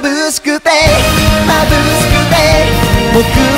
眩しくて眩しくて僕